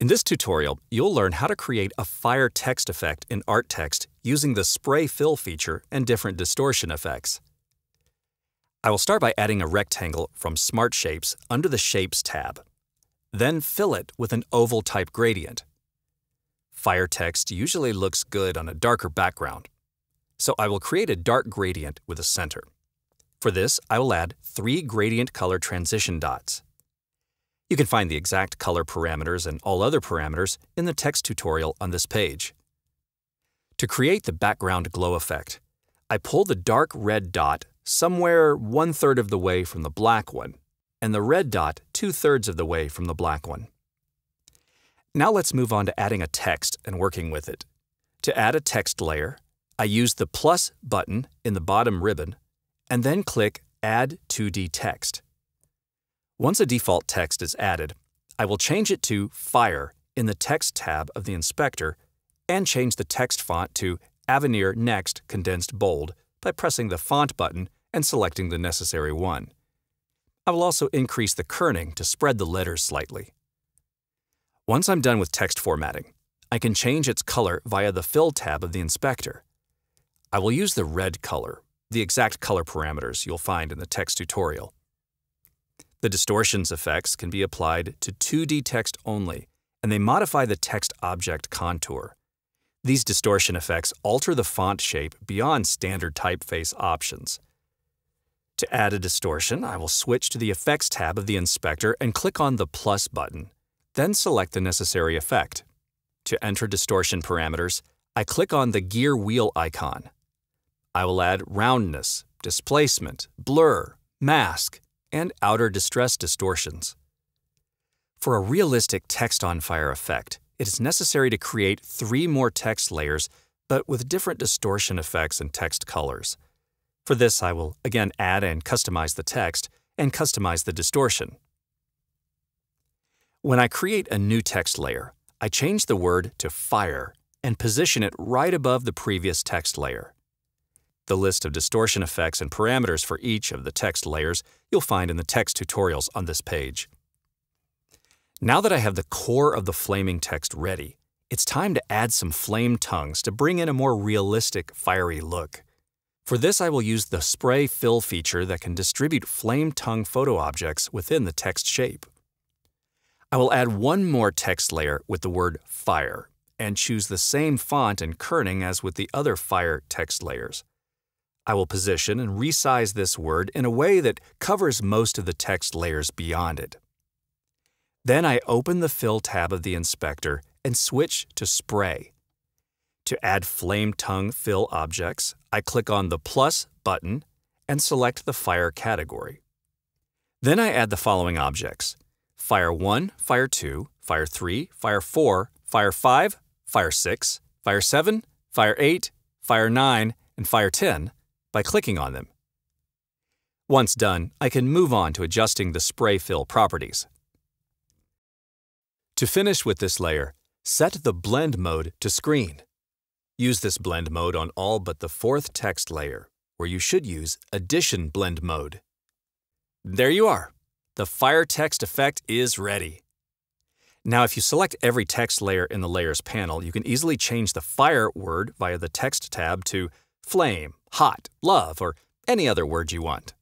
In this tutorial, you'll learn how to create a fire text effect in ArtText using the Spray Fill feature and different distortion effects. I will start by adding a rectangle from Smart Shapes under the Shapes tab. Then fill it with an oval type gradient. Fire text usually looks good on a darker background, so I will create a dark gradient with a center. For this, I will add three gradient color transition dots. You can find the exact color parameters and all other parameters in the text tutorial on this page. To create the background glow effect, I pull the dark red dot somewhere one-third of the way from the black one, and the red dot two-thirds of the way from the black one. Now let's move on to adding a text and working with it. To add a text layer, I use the plus button in the bottom ribbon and then click Add 2D Text. Once a default text is added, I will change it to Fire in the Text tab of the inspector and change the text font to Avenir Next Condensed Bold by pressing the Font button and selecting the necessary one. I will also increase the kerning to spread the letters slightly. Once I'm done with text formatting, I can change its color via the Fill tab of the inspector. I will use the red color, the exact color parameters you'll find in the text tutorial. The distortions effects can be applied to 2D text only, and they modify the text object contour. These distortion effects alter the font shape beyond standard typeface options. To add a distortion, I will switch to the Effects tab of the inspector and click on the plus button, then select the necessary effect. To enter distortion parameters, I click on the gear wheel icon. I will add roundness, displacement, blur, mask, and outer distress distortions. For a realistic text on fire effect, it is necessary to create three more text layers, but with different distortion effects and text colors. For this, I will again add and customize the text and customize the distortion. When I create a new text layer, I change the word to fire and position it right above the previous text layer. The list of distortion effects and parameters for each of the text layers you'll find in the text tutorials on this page. Now that I have the core of the flaming text ready, it's time to add some flame tongues to bring in a more realistic, fiery look. For this, I will use the Spray Fill feature that can distribute flame tongue photo objects within the text shape. I will add one more text layer with the word Fire and choose the same font and kerning as with the other Fire text layers. I will position and resize this word in a way that covers most of the text layers beyond it. Then I open the Fill tab of the inspector and switch to Spray. To add flame tongue fill objects, I click on the plus button and select the fire category. Then I add the following objects Fire 1, Fire 2, Fire 3, Fire 4, Fire 5, Fire 6, Fire 7, Fire 8, Fire 9, and Fire 10 by clicking on them. Once done, I can move on to adjusting the spray fill properties. To finish with this layer, set the Blend mode to Screen. Use this blend mode on all but the fourth text layer, where you should use Addition Blend mode. There you are. The Fire Text effect is ready. Now, if you select every text layer in the Layers panel, you can easily change the Fire word via the Text tab to Flame, Hot, Love, or any other word you want.